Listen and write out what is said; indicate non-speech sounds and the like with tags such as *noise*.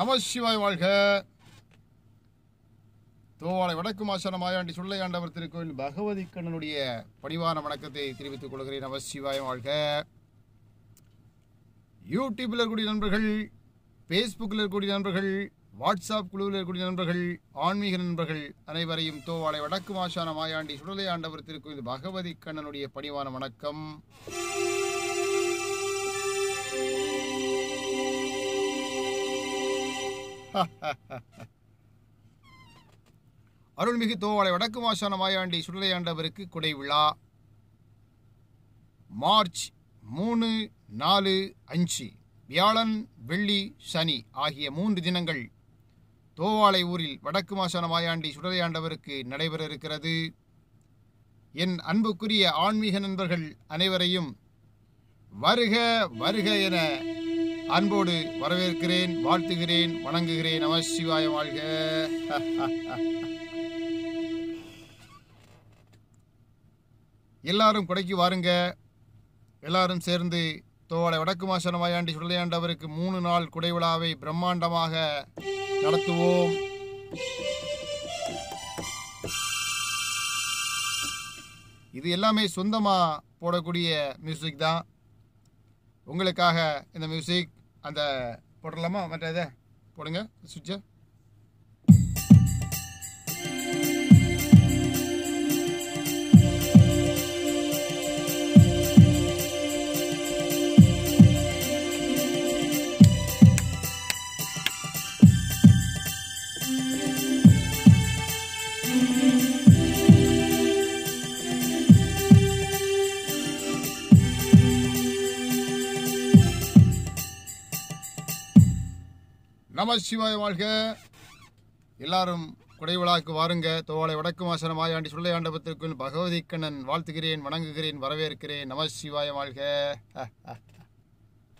நம சிவாய் வாழ்க. தோவாளை வடக்கு மாசான மாயாண்டி சுள்ளையாண்டவர் திருக்கோயில் பகவதி கண்ணனுடைய பணிவான வணக்கத்தை தெரிவித்துக் கொள்கிறேன். நம சிவாய் வாழ்க. யூடியூப்பில் இருக்கக்கூடிய நண்பர்கள் ஃபேஸ்புக்கில் இருக்கக்கூடிய நண்பர்கள் வாட்ஸ்அப் குழுவில் இருக்கக்கூடிய நண்பர்கள் ஆன்மீக நண்பர்கள் அனைவரையும் தோவாளை வடக்கு மாசான மாயாண்டி சுடலை ஆண்டவர் திருக்கோயில் பகவதி கண்ணனுடைய பணிவான வணக்கம். அருள்மிகு தோவாளை வடக்கு மாசான மாயாண்டி சுடலையாண்டவருக்கு குடை விழா. மார்ச் மூணு நாலு அஞ்சு. வியாழன் வெள்ளி சனி ஆகிய மூன்று தினங்கள் தோவாளை ஊரில் வடக்கு மாசான மாயாண்டி சுடலையாண்டவருக்கு நடைபெற இருக்கிறது என் அன்புக்குரிய ஆன்மீக நண்பர்கள் அனைவரையும் வருக வருக என அன்போடு வரவேற்கிறேன் வாழ்த்துகிறேன் வணங்குகிறேன். நம சிவாய வாழ்க. எல்லாரும் கொடைக்கு வாருங்க. எல்லாரும் சேர்ந்து தோவாளை வடக்கு மாசனமாயாண்டி சுடலையாண்டவருக்கு மூணு நாள் குடை விழாவை பிரம்மாண்டமாக நடத்துவோம். இது எல்லாமே சொந்தமாக போடக்கூடிய மியூசிக் தான். உங்களுக்காக இந்த மியூசிக் அந்த போடலாமா மற்ற இதை போடுங்க சுவிட்சை. நம சிவாய வாழ்க. எல்லாரும் குடைவிழாக்கு வாருங்க. தோவாளை வடக்கு மாசன மாயாண்டி சுள்ளையாண்டபத்திற்குள் பகவதி கண்ணன் வாழ்த்துகிறேன் வணங்குகிறேன் வரவேற்கிறேன். நம சிவாய வாழ்க. *laughs*